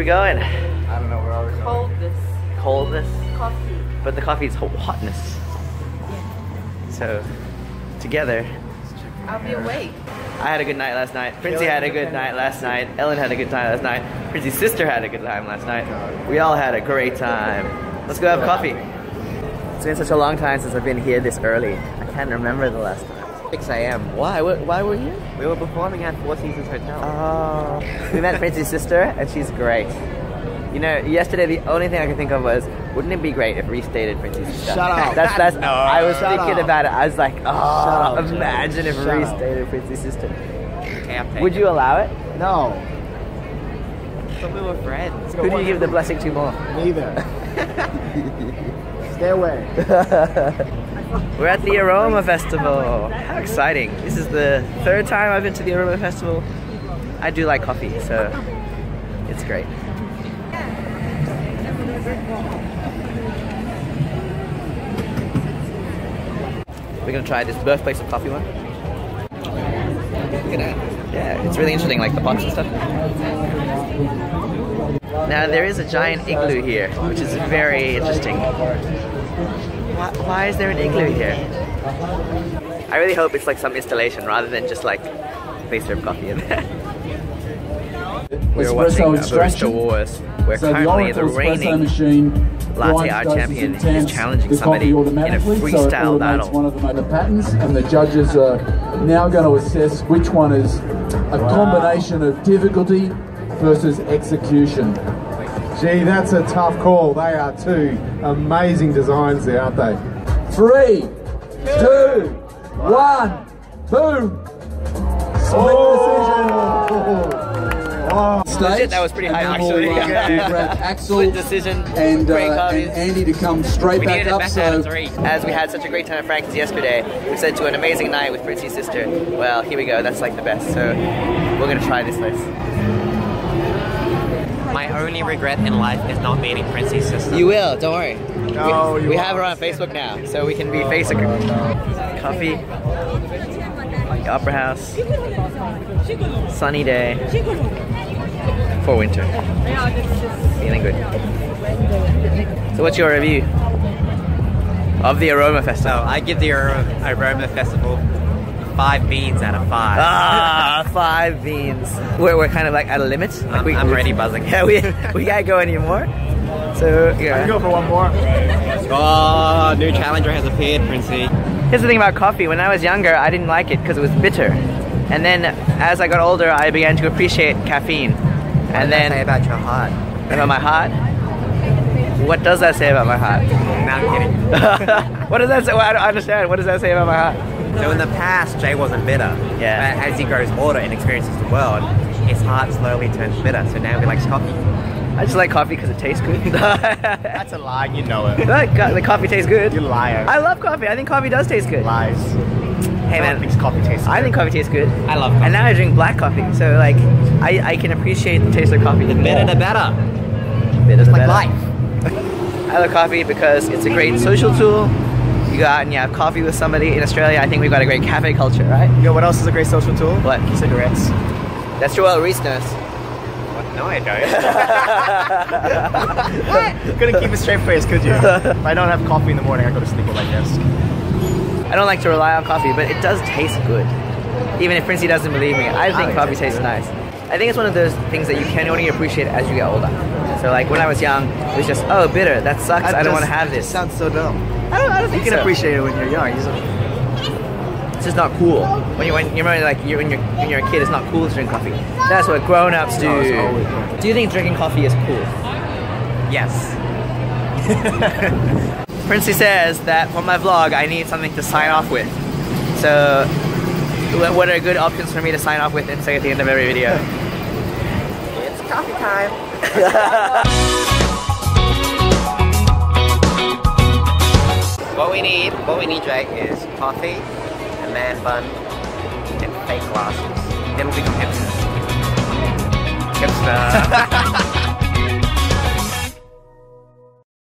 we going? I don't know where are we going. Coldness. Coldness, Coffee. but the coffee is hot- hotness. So, together, I'll be awake. I had a good night last night. Princey had a good night last night. Ellen had a good time last night. Princey's sister had a good time last night. We all had a great time. Let's go have coffee. It's been such a long time since I've been here this early. I can't remember the last time. 6 a.m. Why? Wh- Why were you? We were performing at Four Seasons Hotel. Oh. We met Princey's sister, and she's great. You know, yesterday the only thing I could think of was, wouldn't it be great if Reese dated Princey's sister? Shut up. That's that's. No, I was shut thinking up. about it. I was like, oh, up, Joe. imagine if Shut Reese up. dated Princey's sister. okay, I'm Would you allow it? No. But we were friends. Who do you give the blessing to more? Neither. Stay away. We're at the Aroma Festival. How exciting! This is the third time I've been to the Aroma Festival. I do like coffee, so it's great. We're gonna try this birthplace of coffee one. Look at that. Yeah, it's really interesting, like the box and stuff. Now there is a giant igloo here, which is very interesting. Why, why is there an igloo here? I really hope it's like some installation rather than just like they serve coffee in there. We're watching Espresso a Barista extraction. Wars, where So the currently the Oracle espresso reigning machine latte art champion in is challenging somebody coffee in a automatically, so it freestyle automates battle. one of the patterns, and the judges are now going to assess which one is a combination of difficulty versus execution. Gee, that's a tough call. They are two amazing designs there, aren't they? Three, two, one, boom! Split decision. Legit, that was pretty high, And actually. we'll, uh, we'll Axel Split decision, and, great uh, and Andy to come straight We back up. best So. As we had such a great time at Frank's yesterday, we said to an amazing night with Princey's sister. Well, here we go. That's like the best. So we're gonna try this place. My only regret in life is not meeting Princey's sister. You will. Don't worry. No, we, you we have her on. Facebook now, so we can be oh, face coffee. The Opera House. Sunny day. For winter. Feeling good. So what's your review of the Aroma So Festival? I give the Aroma, Aroma Festival five beans out of five. Ah, five beans. We're, we're kind of like at a limit. Like I'm, we, I'm we- ready buzzing. Yeah, we we can't go anymore. So yeah. Go for one more. Oh, new challenger has appeared, Princey. Here's the thing about coffee. When I was younger, I didn't like it because it was bitter. And then as I got older, I began to appreciate caffeine. And say then about your heart. about my heart. What does that say about my heart? No, I'm kidding. what does that say? Well, I don't understand. What does that say about my heart? So in the past, Jaye wasn't bitter. Yeah. But as he grows older and experiences the world, his heart slowly turns bitter. So now he likes coffee. I just like coffee because it tastes good. That's a lie. You know it. That uh, the coffee tastes good. You liar. I love coffee. I think coffee does taste good. Lies. Hey No one man, thinks coffee tastes I think coffee tastes good. I love coffee. And now I drink black coffee, so like I, I can appreciate the taste of coffee. The bitter, the better. Bitter the Like better. life. I love coffee because it's a great social tool. You go out and you have coffee with somebody. In Australia, I think we've got a great cafe culture, right? You know what else is a great social tool? What? Cigarettes. That's true. Well, Reese knows. No, I don't. Couldn't keep a straight face, could you? if I don't have coffee in the morning, I go to sleep at my desk. I don't like to rely on coffee, but it does taste good. Even if Princey doesn't believe me, I think oh, it coffee tastes tastes nice. I think it's one of those things that you can only appreciate as you get older. So like when I was young, it was just, oh, bitter, that sucks, I don't want to have this. Sounds so dumb. I don't, I don't You can so. appreciate it when you're young. You just- It's just not cool. When you when you're like you're, when you're when you're a kid, it's not cool to drink coffee. That's what grown-ups do. No, it's always cool. Do you think drinking coffee is cool? yes. Princey says that for my vlog, I need something to sign off with. So, what are good options for me to sign off with and say at the end of every video? It's coffee time. What we need, what we need, Jake, is coffee, a man bun, and fake glasses. Then we'll become hipsters. Hipster.